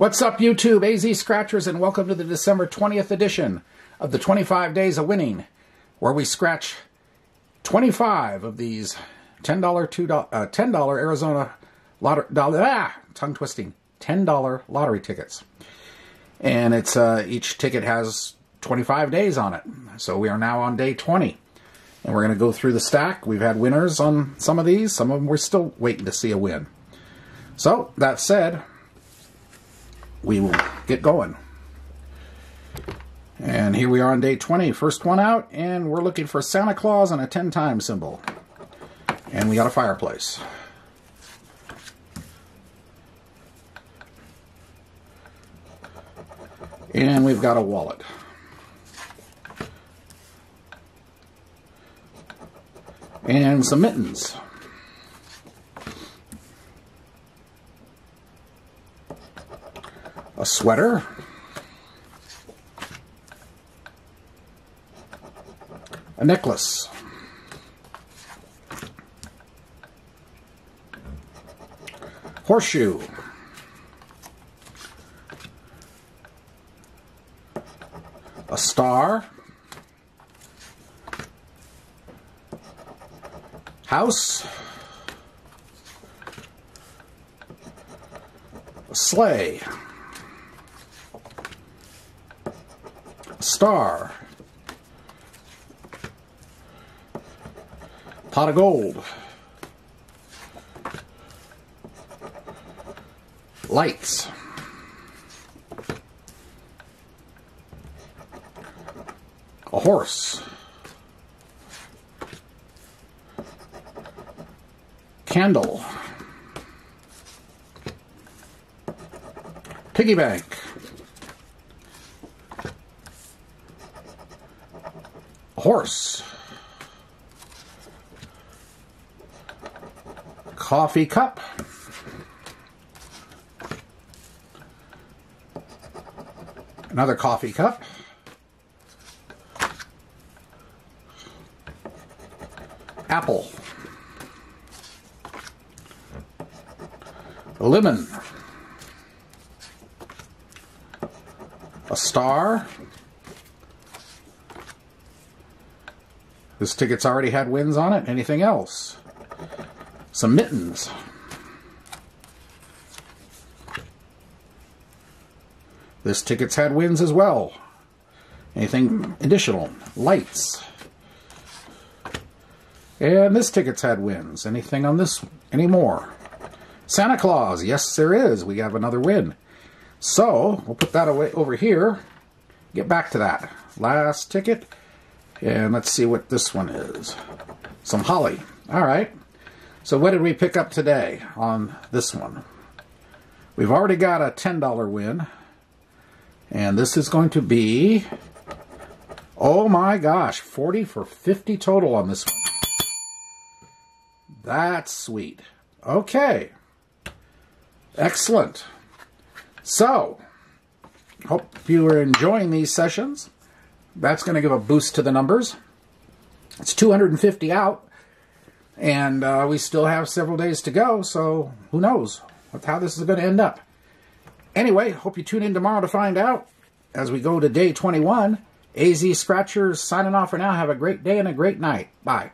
What's up, YouTube? AZ Scratchers, and welcome to the December 20th edition of the 25 Days of Winning, where we scratch 25 of these $10, $2, uh, $10 Arizona lottery, ah, tongue twisting, $10 lottery tickets. And it's uh, each ticket has 25 days on it. So we are now on day 20. And we're going to go through the stack. We've had winners on some of these. Some of them we're still waiting to see a win. So, that said, we will get going. And here we are on day 20, first one out, and we're looking for Santa Claus and a 10 time symbol. And we got a fireplace. And we've got a wallet. And some mittens. A sweater, a necklace, horseshoe, a star, house, a sleigh. Star. Pot of gold. Lights. A horse. Candle. Piggy bank. Horse. Coffee cup. Another coffee cup. Apple. A lemon. A star. This ticket's already had wins on it. Anything else? Some mittens. This ticket's had wins as well. Anything additional? Lights. And this ticket's had wins. Anything on this? anymore? Santa Claus. Yes, there is. We have another win. So, we'll put that away over here. Get back to that. Last ticket. And let's see what this one is. Some holly. All right. So what did we pick up today on this one? We've already got a $10 win. And this is going to be, oh my gosh, 40 for 50 total on this one. That's sweet. Okay. Excellent. So, hope you are enjoying these sessions. That's going to give a boost to the numbers. It's 250 out, and uh, we still have several days to go, so who knows how this is going to end up. Anyway, hope you tune in tomorrow to find out as we go to day 21. AZ Scratchers signing off for now. Have a great day and a great night. Bye.